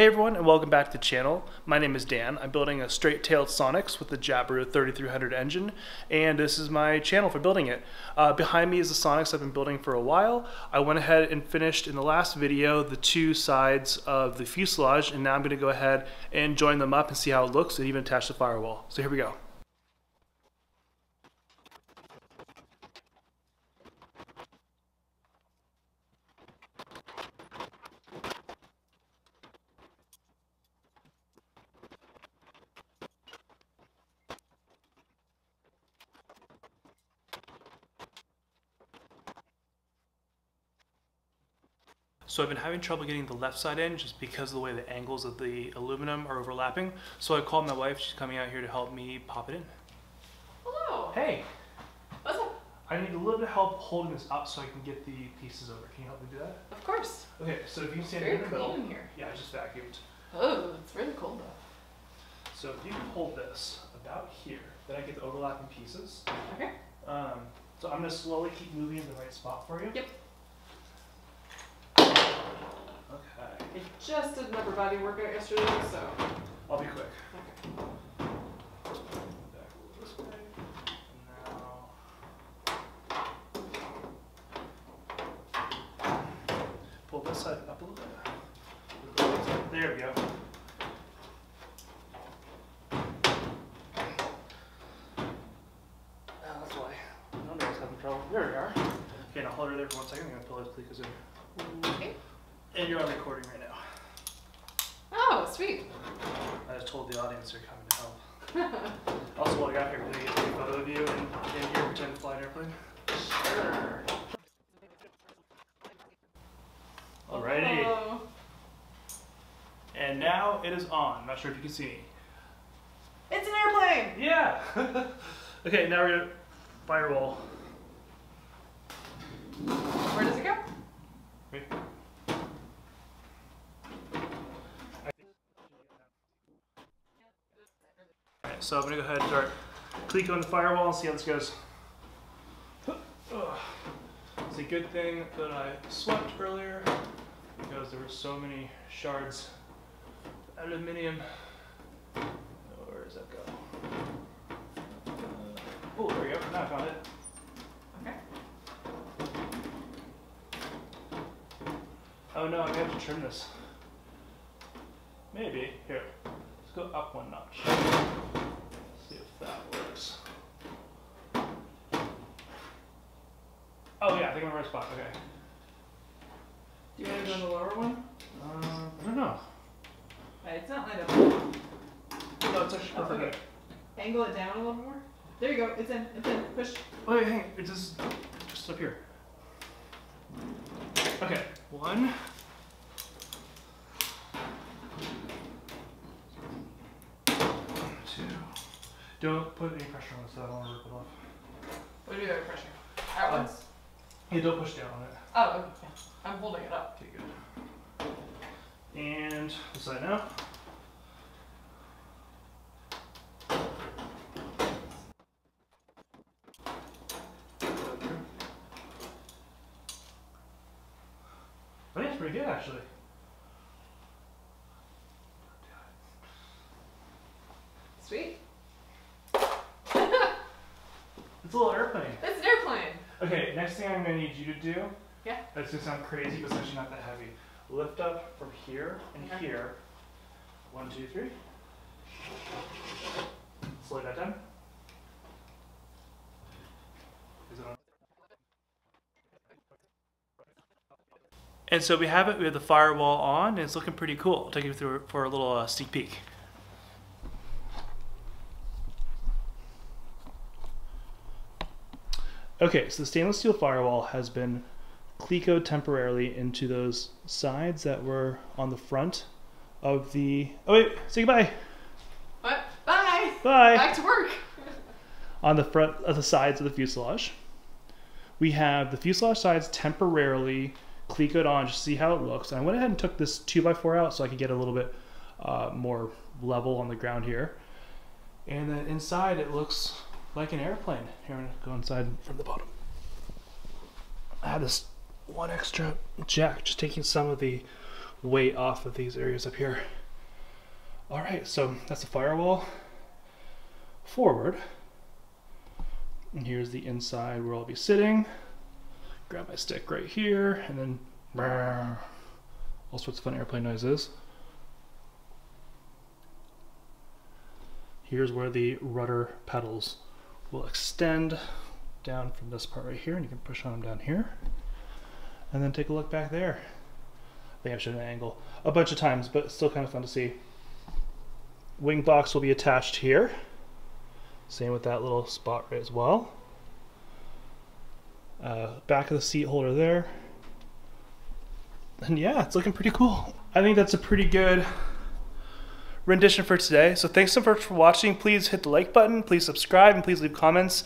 Hey everyone and welcome back to the channel. My name is Dan. I'm building a straight-tailed Sonex with the Jabiru 3300 engine and this is my channel for building it. Uh, behind me is the Sonex I've been building for a while. I went ahead and finished in the last video the two sides of the fuselage and now I'm going to go ahead and join them up and see how it looks and even attach the firewall. So here we go. So I've been having trouble getting the left side in just because of the way the angles of the aluminum are overlapping. So I called my wife, she's coming out here to help me pop it in. Hello. Hey, What's up? I need a little bit of help holding this up so I can get the pieces over. Can you help me do that? Of course. Okay, so if you can stand in the middle. here. Yeah, I just vacuumed. Oh, it's really cold though. So if you can hold this about here, then I get the overlapping pieces. Okay. Um, so I'm gonna slowly keep moving in the right spot for you. Yep. Okay, I just did an upper body workout yesterday, so. I'll be quick. Okay. Back a little this way. And now pull this side up a little bit. There we go. Oh, that's why. No, I was having trouble. There we are. Okay, now hold her there for one second. I'm gonna pull those pleats in. Okay. And you're on recording right now. Oh, sweet. I just told the audience you're coming to help. Also, while I got here, can I get a photo of you and in here pretend to fly an airplane? Sure. Alrighty. Hello. And now it is on. Not sure if you can see me. It's an airplane. Yeah. okay, now we're gonna firewall. Where does it go? Wait. So I'm gonna go ahead and start click on the firewall and see how this goes. It's a good thing that I swept earlier because there were so many shards of aluminium. Where does that go? Uh, oh, there we go. Now I found it. Okay. Oh no, I have to trim this. Maybe. Here. Let's go up one notch. See if that works. Oh yeah, I think I'm in the right spot. Okay. Do you want to go on the lower one? Uh, I don't know. Uh, It's not lined up. No, it's actually perfect. okay. Angle it down a little more. There you go. It's in. It's in. Push. Oh, wait, hang on. It's just, just up here. Okay. One. Two. Don't put any pressure on this, so I don't want to rip it off. What do you have pressure? At Uh, once. Yeah, don't push down on it. Oh, okay. I'm holding it up. Okay, good. And this side now. I think it's pretty good actually. Sweet. It's a little airplane. It's an airplane. Okay, next thing I'm gonna need you to do. Yeah. That's gonna sound crazy, but it's actually not that heavy. Lift up from here and Okay. here. One, two, three. Slow that down. Is it on? And so we have it. We have the firewall on, and it's looking pretty cool. I'll take you through for a little uh, sneak peek. Okay, so the stainless steel firewall has been clecoed temporarily into those sides that were on the front of the. Oh wait, say goodbye. What? Bye. Bye. Back to work. On the front of the sides of the fuselage, we have the fuselage sides temporarily clecoed on just to see how it looks. And I went ahead and took this two x four out so I could get a little bit uh, more level on the ground here. And then inside it looks like an airplane. Here, I'm gonna go inside from the bottom. I have this one extra jack, just taking some of the weight off of these areas up here. All right, so that's the firewall forward. And here's the inside where I'll be sitting. Grab my stick right here and then all sorts of fun airplane noises. Here's where the rudder pedals will extend down from this part right here, and you can push on them down here. And then take a look back there. I think I've shown an angle a bunch of times, but still kind of fun to see. Wing box will be attached here. Same with that little spot right as well. Uh, back of the seat holder there. And yeah, it's looking pretty cool. I think that's a pretty good rendition for today. So thanks so much for watching. Please hit the like button, please subscribe, and please leave comments.